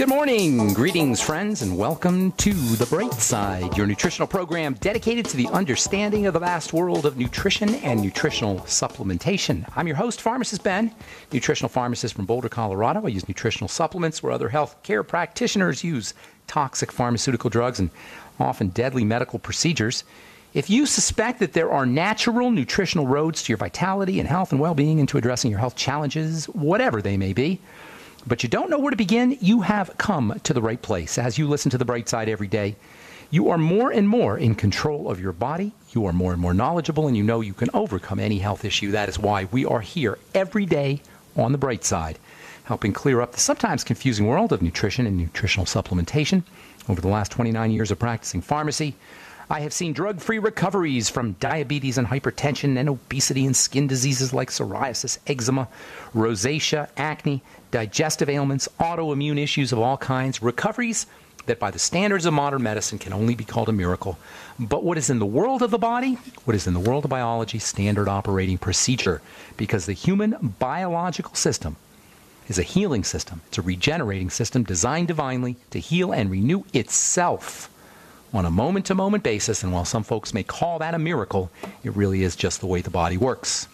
Good morning, greetings, friends, and welcome to The Bright Side, your nutritional program dedicated to the understanding of the vast world of nutrition and nutritional supplementation. I'm your host, Pharmacist Ben, nutritional pharmacist from Boulder, Colorado. I use nutritional supplements where other health care practitioners use toxic pharmaceutical drugs and often deadly medical procedures. If you suspect that there are natural nutritional roads to your vitality and health and well being and to addressing your health challenges, whatever they may be, but you don't know where to begin, you have come to the right place. As you listen to the bright side every day, you are more and more in control of your body. You are more and more knowledgeable, and you know you can overcome any health issue. That is why we are here every day on the bright side, helping clear up the sometimes confusing world of nutrition and nutritional supplementation. Over the last 29 years of practicing pharmacy, I have seen drug free recoveries from diabetes and hypertension and obesity and skin diseases like psoriasis, eczema, rosacea, acne, digestive ailments, autoimmune issues of all kinds, recoveries that by the standards of modern medicine can only be called a miracle. But what is in the world of the body, what is in the world of biology, standard operating procedure, because the human biological system is a healing system. It's a regenerating system designed divinely to heal and renew itself on a moment to moment basis. And while some folks may call that a miracle, it really is just the way the body works.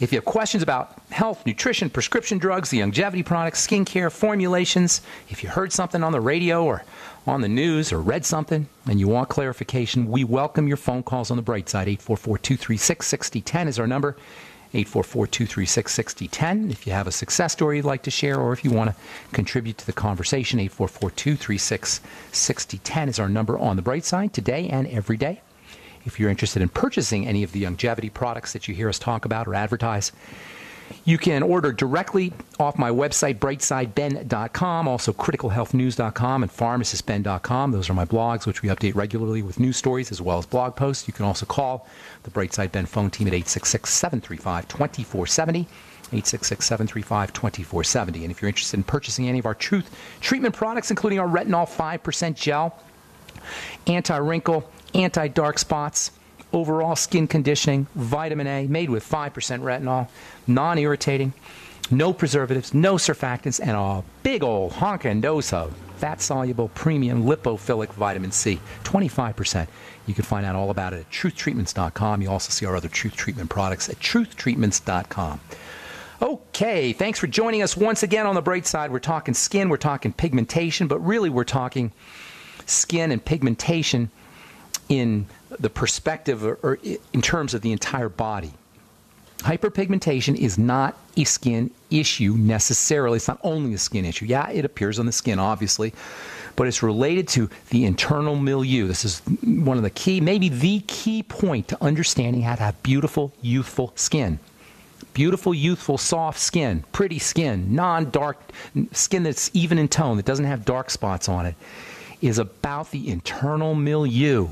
If you have questions about health, nutrition, prescription drugs, the longevity products, skincare, formulations, if you heard something on the radio or on the news or read something and you want clarification, we welcome your phone calls on the bright side. 844 236 6010 is our number. 844 236 6010. If you have a success story you'd like to share or if you want to contribute to the conversation, 844 236 6010 is our number on the bright side today and every day. If you're interested in purchasing any of the longevity products that you hear us talk about or advertise, you can order directly off my website, brightsideben.com, also criticalhealthnews.com and pharmacistben.com. Those are my blogs, which we update regularly with news stories as well as blog posts. You can also call the Brightside Ben phone team at 866 735 2470. 866 735 2470. And if you're interested in purchasing any of our truth treatment products, including our retinol 5% gel, anti wrinkle, anti dark spots, overall skin conditioning, vitamin A, made with 5% retinol, non irritating, no preservatives, no surfactants, and a big old honkin' dose of fat soluble premium lipophilic vitamin C, 25%. You can find out all about it at truthtreatments.com. You also see our other truth treatment products at truthtreatments.com. Okay, thanks for joining us once again on the bright side. We're talking skin, we're talking pigmentation, but really we're talking skin and pigmentation in the perspective or, or in terms of the entire body. Hyperpigmentation is not a skin issue necessarily. It's not only a skin issue. Yeah, it appears on the skin, obviously, but it's related to the internal milieu. This is one of the key, maybe the key point to understanding how to have beautiful, youthful skin. Beautiful, youthful, soft skin, pretty skin, non dark skin that's even in tone, that doesn't have dark spots on it, is about the internal milieu.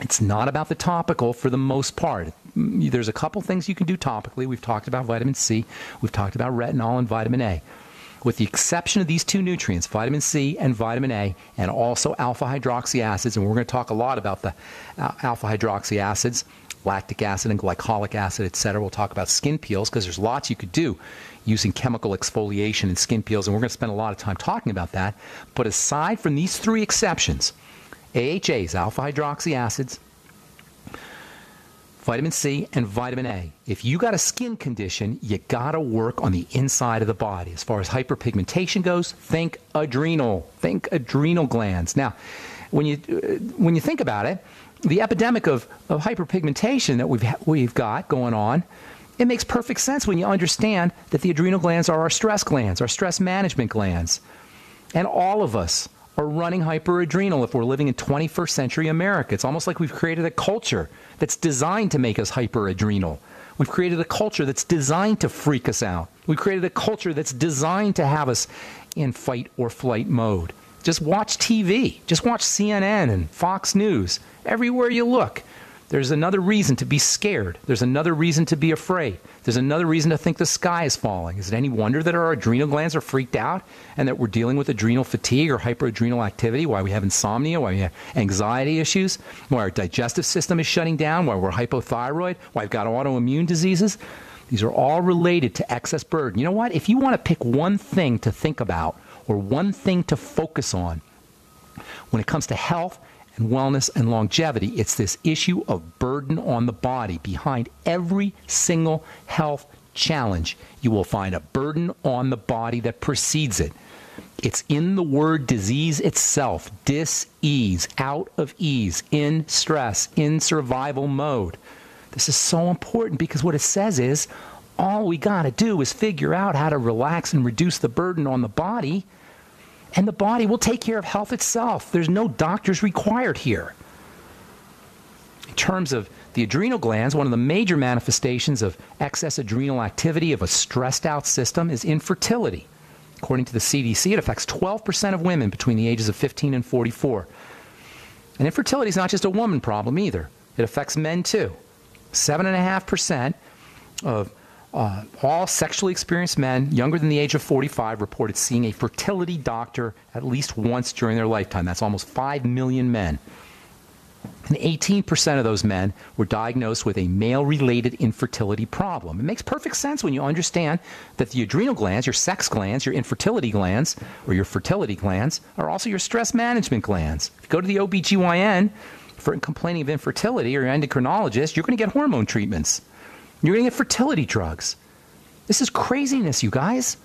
It's not about the topical for the most part. There's a couple things you can do topically. We've talked about vitamin C, we've talked about retinol and vitamin A. With the exception of these two nutrients, vitamin C and vitamin A, and also alpha hydroxy acids, and we're going to talk a lot about the uh, alpha hydroxy acids, lactic acid and glycolic acid, etc. We'll talk about skin peels because there's lots you could do using chemical exfoliation and skin peels, and we're going to spend a lot of time talking about that. But aside from these three exceptions, AHAs, alpha hydroxy acids, vitamin C, and vitamin A. If you got a skin condition, you got to work on the inside of the body. As far as hyperpigmentation goes, think adrenal. Think adrenal glands. Now, when you uh, when you think about it, the epidemic of, of hyperpigmentation that we've we've got going on, it makes perfect sense when you understand that the adrenal glands are our stress glands, our stress management glands, and all of us are running hyperadrenal if we're living in 21st century America. It's almost like we've created a culture that's designed to make us hyperadrenal. We've created a culture that's designed to freak us out. We've created a culture that's designed to have us in fight or flight mode. Just watch TV. Just watch CNN and Fox News. Everywhere you look, there's another reason to be scared. There's another reason to be afraid. There's another reason to think the sky is falling. Is it any wonder that our adrenal glands are freaked out and that we're dealing with adrenal fatigue or hyperadrenal activity? Why we have insomnia? Why we have anxiety issues? Why our digestive system is shutting down? Why we're hypothyroid? Why we've got autoimmune diseases? These are all related to excess burden. You know what? If you want to pick one thing to think about or one thing to focus on when it comes to health and wellness and longevity, it's this issue of burden on the body. Behind every single health challenge, you will find a burden on the body that precedes it. It's in the word disease itself dis ease, out of ease, in stress, in survival mode. This is so important because what it says is all we got to do is figure out how to relax and reduce the burden on the body, and the body will take care of health itself. There's no doctors required here. In terms of the adrenal glands, one of the major manifestations of excess adrenal activity of a stressed out system is infertility. According to the CDC, it affects 12% of women between the ages of 15 and 44. And infertility is not just a woman problem either, it affects men too. 7.5% of uh, all sexually experienced men younger than the age of 45 reported seeing a fertility doctor at least once during their lifetime. That's almost 5 million men. And 18% of those men were diagnosed with a male related infertility problem. It makes perfect sense when you understand that the adrenal glands, your sex glands, your infertility glands, or your fertility glands, are also your stress management glands. If you go to the OBGYN for complaining of infertility or your endocrinologist, you're going to get hormone treatments. You're going to get fertility drugs. This is craziness, you guys.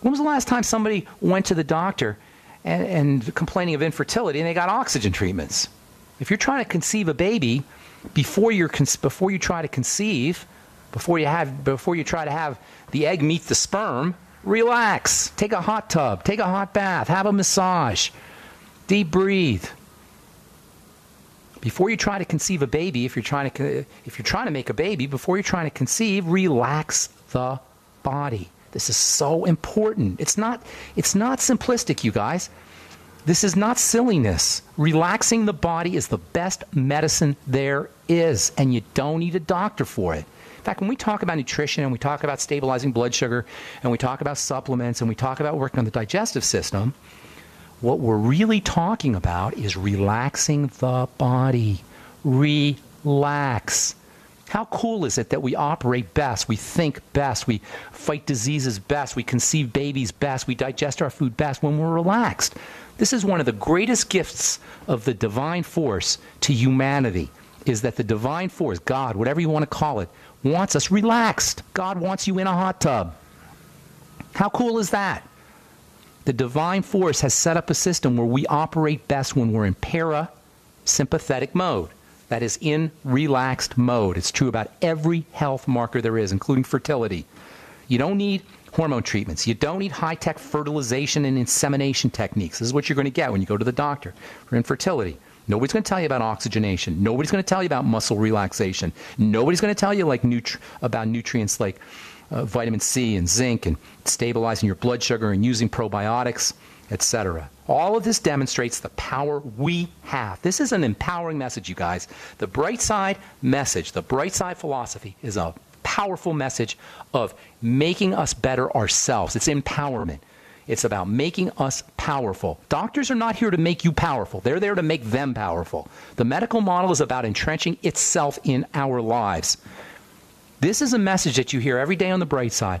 When was the last time somebody went to the doctor and, and complaining of infertility and they got oxygen treatments? If you're trying to conceive a baby before you're before you try to conceive, before you have before you try to have the egg meet the sperm, relax. Take a hot tub, take a hot bath, have a massage. Deep breathe. Before you try to conceive a baby, if you're trying to if you're trying to make a baby, before you're trying to conceive, relax the body. This is so important. It's not it's not simplistic, you guys. This is not silliness. Relaxing the body is the best medicine there is, and you don't need a doctor for it. In fact, when we talk about nutrition and we talk about stabilizing blood sugar and we talk about supplements and we talk about working on the digestive system, what we're really talking about is relaxing the body. Relax. How cool is it that we operate best, we think best, we fight diseases best, we conceive babies best, we digest our food best when we're relaxed? This is one of the greatest gifts of the divine force to humanity is that the divine force, God, whatever you want to call it, wants us relaxed. God wants you in a hot tub. How cool is that? The divine force has set up a system where we operate best when we're in parasympathetic mode. That is in relaxed mode. It's true about every health marker there is, including fertility. You don't need hormone treatments. You don't need high tech fertilization and insemination techniques. This is what you're going to get when you go to the doctor for infertility. Nobody's going to tell you about oxygenation. Nobody's going to tell you about muscle relaxation. Nobody's going to tell you like nutri- about nutrients like uh, vitamin C and zinc and stabilizing your blood sugar and using probiotics, etc. All of this demonstrates the power we have. This is an empowering message, you guys. The bright side message, the bright side philosophy is a powerful message of making us better ourselves. It's empowerment. It's about making us powerful. Doctors are not here to make you powerful, they're there to make them powerful. The medical model is about entrenching itself in our lives. This is a message that you hear every day on the bright side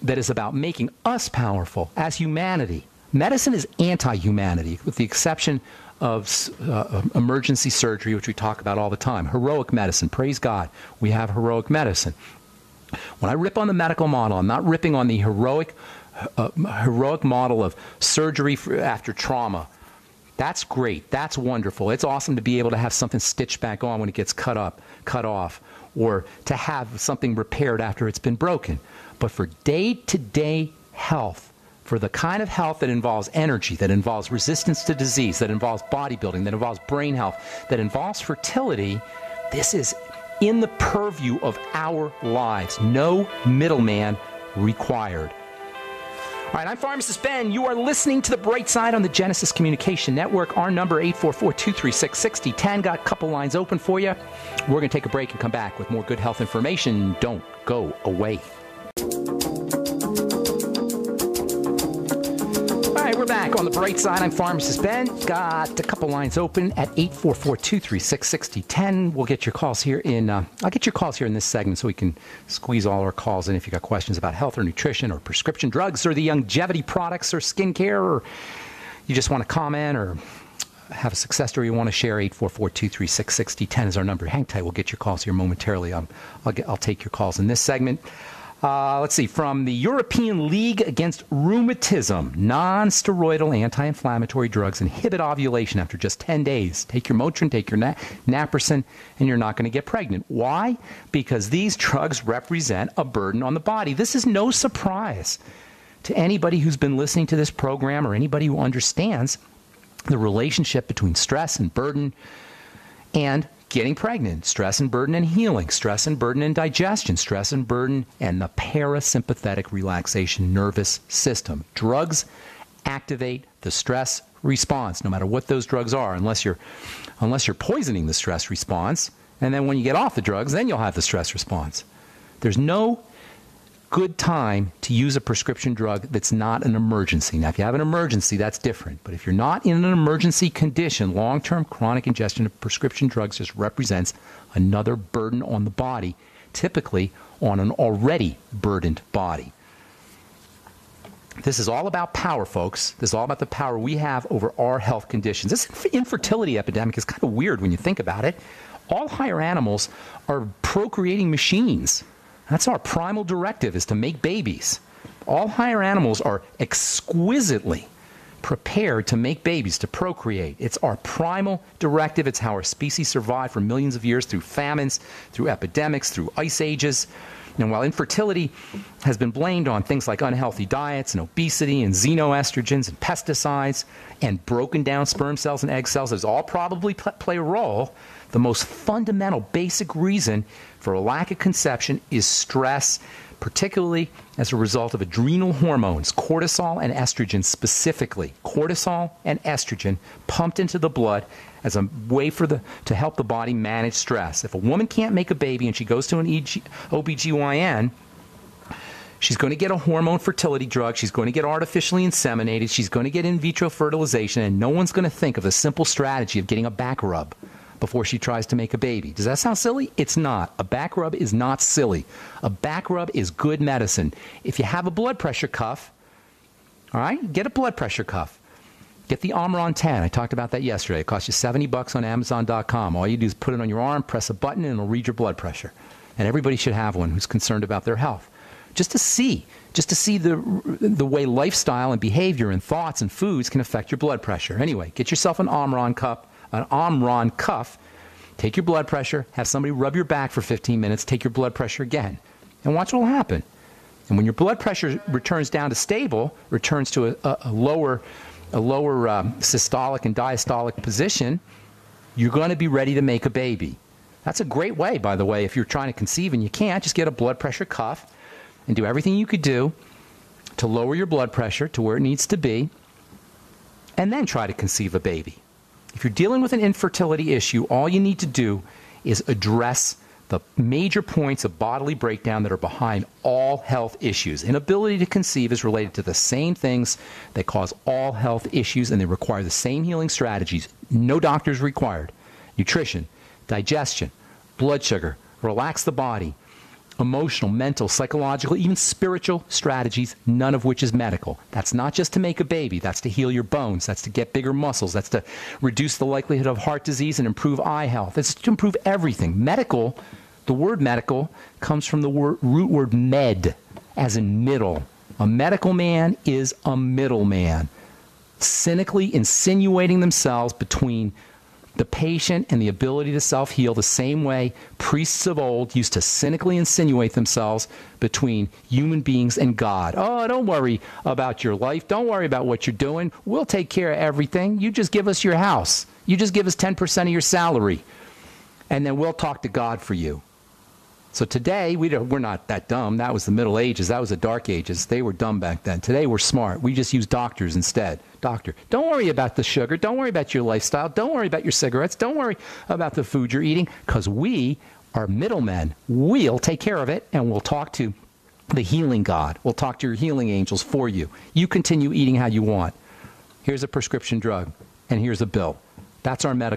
that is about making us powerful as humanity. Medicine is anti humanity, with the exception of uh, emergency surgery, which we talk about all the time. Heroic medicine, praise God, we have heroic medicine. When I rip on the medical model, I'm not ripping on the heroic, uh, heroic model of surgery for, after trauma. That's great. That's wonderful. It's awesome to be able to have something stitched back on when it gets cut up, cut off, or to have something repaired after it's been broken. But for day to day health, for the kind of health that involves energy, that involves resistance to disease, that involves bodybuilding, that involves brain health, that involves fertility, this is in the purview of our lives. No middleman required. All right, I'm Pharmacist Ben. You are listening to The Bright Side on the Genesis Communication Network. Our number, 844-236-6010. Got a couple lines open for you. We're going to take a break and come back with more good health information. Don't go away. We're back on the bright side. I'm Pharmacist Ben. Got a couple lines open at 844-236-6010. We'll get your calls here in. Uh, I'll get your calls here in this segment so we can squeeze all our calls in. If you got questions about health or nutrition or prescription drugs or the longevity products or skincare, or you just want to comment or have a success story you want to share, 844-236-6010 is our number. Hang tight. We'll get your calls here momentarily. Um, I'll, get, I'll take your calls in this segment. Uh, let's see, from the European League Against Rheumatism, non steroidal anti inflammatory drugs inhibit ovulation after just 10 days. Take your Motrin, take your na- Naprosyn, and you're not going to get pregnant. Why? Because these drugs represent a burden on the body. This is no surprise to anybody who's been listening to this program or anybody who understands the relationship between stress and burden and getting pregnant, stress and burden and healing, stress and burden and digestion, stress and burden and the parasympathetic relaxation nervous system. Drugs activate the stress response no matter what those drugs are unless you're unless you're poisoning the stress response and then when you get off the drugs then you'll have the stress response. There's no good time to use a prescription drug that's not an emergency. Now, if you have an emergency, that's different. But if you're not in an emergency condition, long term chronic ingestion of prescription drugs just represents another burden on the body, typically on an already burdened body. This is all about power, folks. This is all about the power we have over our health conditions. This infertility epidemic is kind of weird when you think about it. All higher animals are procreating machines. That's our primal directive is to make babies. All higher animals are exquisitely prepared to make babies, to procreate. It's our primal directive. It's how our species survived for millions of years through famines, through epidemics, through ice ages. And while infertility has been blamed on things like unhealthy diets and obesity and xenoestrogens and pesticides and broken down sperm cells and egg cells, those all probably play a role. The most fundamental, basic reason for a lack of conception is stress, particularly as a result of adrenal hormones, cortisol and estrogen specifically. Cortisol and estrogen pumped into the blood as a way for the to help the body manage stress. If a woman can't make a baby and she goes to an EG, OBGYN, She's going to get a hormone fertility drug. She's going to get artificially inseminated. She's going to get in vitro fertilization. And no one's going to think of the simple strategy of getting a back rub before she tries to make a baby. Does that sound silly? It's not. A back rub is not silly. A back rub is good medicine. If you have a blood pressure cuff, all right, get a blood pressure cuff. Get the Omron 10. I talked about that yesterday. It costs you 70 bucks on Amazon.com. All you do is put it on your arm, press a button, and it'll read your blood pressure. And everybody should have one who's concerned about their health. Just to see, just to see the, the way lifestyle and behavior and thoughts and foods can affect your blood pressure. Anyway, get yourself an Omron cup an Omron cuff, take your blood pressure, have somebody rub your back for 15 minutes, take your blood pressure again, and watch what will happen. And when your blood pressure returns down to stable, returns to a, a, a lower, a lower um, systolic and diastolic position, you're going to be ready to make a baby. That's a great way, by the way, if you're trying to conceive and you can't, just get a blood pressure cuff and do everything you could do to lower your blood pressure to where it needs to be, and then try to conceive a baby. If you're dealing with an infertility issue, all you need to do is address the major points of bodily breakdown that are behind all health issues. Inability to conceive is related to the same things that cause all health issues, and they require the same healing strategies. No doctors required. Nutrition, digestion, blood sugar, relax the body, emotional, mental, psychological, even spiritual strategies, none of which is medical. That's not just to make a baby, that's to heal your bones, that's to get bigger muscles, that's to reduce the likelihood of heart disease and improve eye health. It's to improve everything. Medical, the word medical comes from the word, root word med, as in middle. A medical man is a middleman, cynically insinuating themselves between the patient and the ability to self heal the same way priests of old used to cynically insinuate themselves between human beings and God. Oh, don't worry about your life. Don't worry about what you're doing. We'll take care of everything. You just give us your house. You just give us 10% of your salary. And then we'll talk to God for you. So today, we we're not that dumb. That was the Middle Ages. That was the Dark Ages. They were dumb back then. Today, we're smart. We just use doctors instead. Doctor, don't worry about the sugar. Don't worry about your lifestyle. Don't worry about your cigarettes. Don't worry about the food you're eating because we are middlemen. We'll take care of it and we'll talk to the healing God. We'll talk to your healing angels for you. You continue eating how you want. here's a prescription drug, and here's a bill. That's our medical.